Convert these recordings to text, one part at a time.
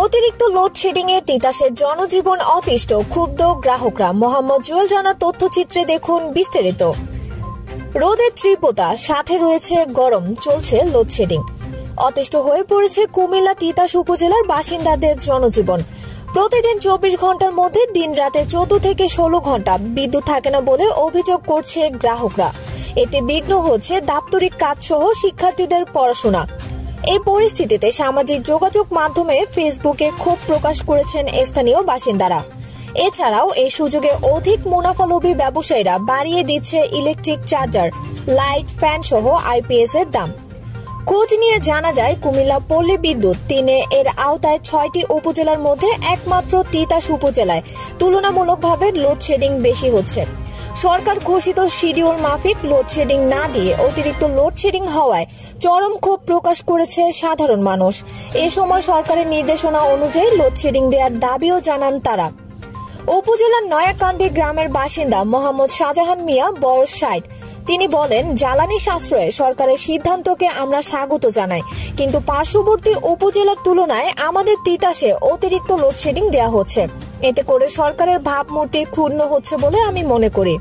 অতিরিক্ত লোডশেডিং এ তিতাসের জনজীবন অতিষ্ঠ। ক্ষুব্ধ গ্রাহকরা। মোহাম্মদ জুয়েল রানা তথ্যচিত্রে দেখুন বিস্তারিত। রোদের তীব্রতা, সাথে রয়েছে গরম, চলছে লোডশেডিং অতিষ্ঠ হয়ে পড়েছে কুমিল্লা তিতাস উপজেলার বাসিন্দাদের জনজীবন। প্রতিদিন চব্বিশ ঘণ্টার মধ্যে দিন রাতে চোদ্দ থেকে ষোলো ঘণ্টা বিদ্যুৎ থাকে না বলে অভিযোগ করছে গ্রাহকরা। এতে বিঘ্ন হচ্ছে দাপ্তরিক কাজ সহ শিক্ষার্থীদের পড়াশোনা। এই পরিস্থিতিতে সামাজিক যোগাযোগ মাধ্যমে ফেসবুকে ক্ষোভ প্রকাশ করেছেন স্থানীয় বাসিন্দারা। এছাড়াও এই সুযোগে অধিক মুনাফালোভী ব্যবসায়ীরা বাড়িয়ে দিচ্ছে ইলেকট্রিক চার্জার, লাইট ফ্যান সহ আইপিএস এর দাম। খোঁজ নিয়ে জানা যায়, কুমিল্লা পল্লী বিদ্যুৎ তিনে এর আওতায় ছয়টি উপজেলার মধ্যে একমাত্র তিতাস উপজেলায় তুলনামূলকভাবে লোডশেডিং বেশি হচ্ছে। সরকার ঘোষিত শিডিউল মাফিক লোডশেডিং না দিয়ে অতিরিক্ত লোডশেডিং হওয়ায় চরম ক্ষোভ প্রকাশ করেছে সাধারণ মানুষ। এ সময় সরকারের নির্দেশনা অনুযায়ী লোডশেডিং দেওয়ার দাবিও জানান তারা। উপজেলার নয়াকান্দি গ্রামের বাসিন্দা মোহাম্মদ শাহজাহান মিয়া, বয়স ষাট। তিনি বলেন, জ্বালানি সাশ্রয়ে সরকারের সিদ্ধান্তকে আমরা স্বাগত জানাই, কিন্তু পার্শ্ববর্তী উপজেলার তুলনায় আমাদের তিতাসে অতিরিক্ত লোডশেডিং দেওয়া হচ্ছে। এতে করে সরকারের ভাবমূর্তি ক্ষুণ্ণ হচ্ছে বলে আমি মনে করি।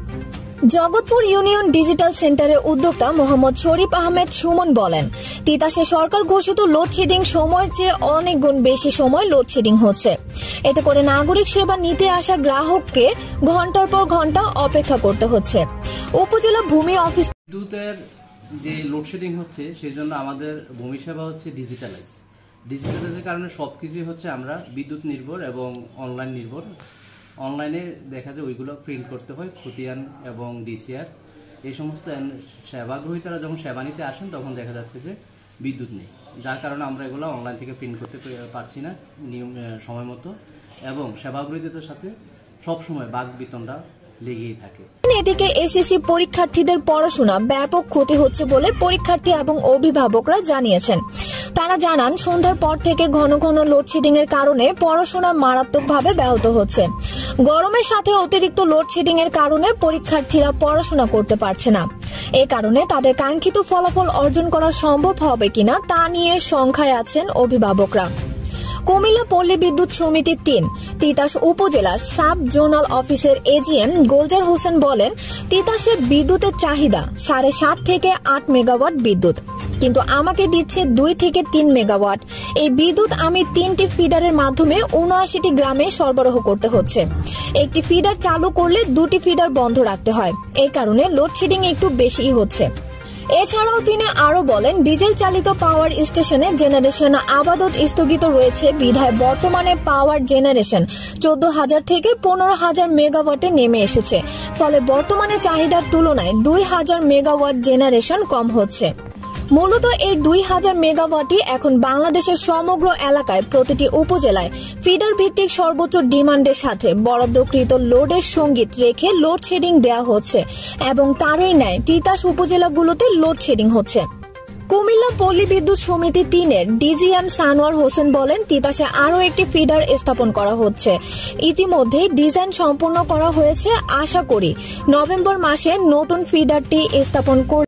জগৎপুর ইউনিয়ন ডিজিটাল সেন্টারের উদ্যোক্তা মোহাম্মদ শরীফ আহমেদ সুমন বলেন তিতাসে সরকার ঘোষিত লোডশেডিং সময়ের চেয়ে অনেক গুণ বেশি সময় লোডশেডিং হচ্ছে। এতে করে নাগরিক সেবা নিতে আসা গ্রাহককে ঘণ্টার পর ঘণ্টা অপেক্ষা করতে হচ্ছে। উপজেলা ভূমি অফিস বিদ্যুতের যে লোডশেডিং হচ্ছে, সেই জন্য আমাদের ভূমি সেবা হচ্ছে ডিজিটালাইজ ডিজিটালাইজের কারণে সব কিছুই হচ্ছে আমরা বিদ্যুৎ নির্ভর এবং অনলাইন নির্ভর। অনলাইনে দেখা যায় ওইগুলো প্রিন্ট করতে হয়, খতিয়ান এবং ডিসিআর এই সমস্ত সেবাগ্রহীতারা সেবা যখন সেবা নিতে আসেন, তখন দেখা যাচ্ছে যে বিদ্যুৎ নেই। যার কারণে আমরা এগুলো অনলাইন থেকে প্রিন্ট করতে পারছি না নিয়ম সময় মতো। এবং সেবাগ্রহীদের সাথে সবসময় বাঘ বিতনটা লেগেই থাকে। এদিকে এসএসসি পরীক্ষার্থীদের পড়াশোনা ব্যাপক ক্ষতি হচ্ছে বলে পরীক্ষার্থী এবং অভিভাবকরা জানিয়েছেন। তারা জানান, সন্ধ্যার পর থেকে ঘন ঘন লোডশেডিং এর কারণে পড়াশোনা মারাত্মকভাবে ব্যাহত হচ্ছে। গরমের সাথে অতিরিক্ত লোডশেডিং এর কারণে পরীক্ষার্থীরা পড়াশোনা করতে পারছে না। এ কারণে তাদের কাঙ্ক্ষিত ফলাফল অর্জন করা সম্ভব হবে কিনা তা নিয়ে সংখ্যায় আছেন অভিভাবকরা। কুমিল্লা পল্লী বিদ্যুৎ সমিতি তিন। তিতাস উপজেলার সাব জোনাল অফিসের এজিএম গোলজার হোসেন বলেন, তিতাসের বিদ্যুতের চাহিদা সাড়ে সাত থেকে আট মেগাওয়াট বিদ্যুৎ। কিন্তু আমাকে দিচ্ছে দুই থেকে তিন মেগাওয়াট। এই বিদ্যুৎ আমি তিনটি ফিডারের মাধ্যমে উনআশিটি গ্রামে সরবরাহ করতে হচ্ছে। একটি ফিডার চালু করলে দুটি ফিডার বন্ধ রাখতে হয়। এই কারণে লোডশেডিং একটু বেশিই হচ্ছে। এছাড়াও তিনি আরও বলেন ডিজেল চালিত পাওয়ার স্টেশনে জেনারেশন আবাদত স্থগিত রয়েছে। বিধায় বর্তমানে পাওয়ার জেনারেশন চোদ্দ হাজার থেকে পনেরো হাজার মেগাওয়াটে নেমে এসেছে। ফলে বর্তমানে চাহিদার তুলনায় দুই হাজার মেগাওয়াট জেনারেশন কম হচ্ছে। মূলত এই দুই হাজার মেগাওয়াটই এখন বাংলাদেশের সমগ্র এলাকায় প্রতিটি উপজেলায় ফিডার ভিত্তিক সর্বোচ্চ ডিমান্ডের সাথে বরাদ্দকৃত লোডের সংগীত রেখে লোডশেডিং দেওয়া হচ্ছে এবং তারই ন্যায় তিতাস উপজেলাগুলোতে লোডশেডিং হচ্ছে। কুমিল্লা পল্লী বিদ্যুৎ সমিতি তিনের ডিজিএম সানোয়ার হোসেন বলেন, তিতাসে আরও একটি ফিডার স্থাপন করা হচ্ছে। ইতিমধ্যে ডিজাইন সম্পূর্ণ করা হয়েছে। আশা করি নভেম্বর মাসে নতুন ফিডারটি স্থাপন করে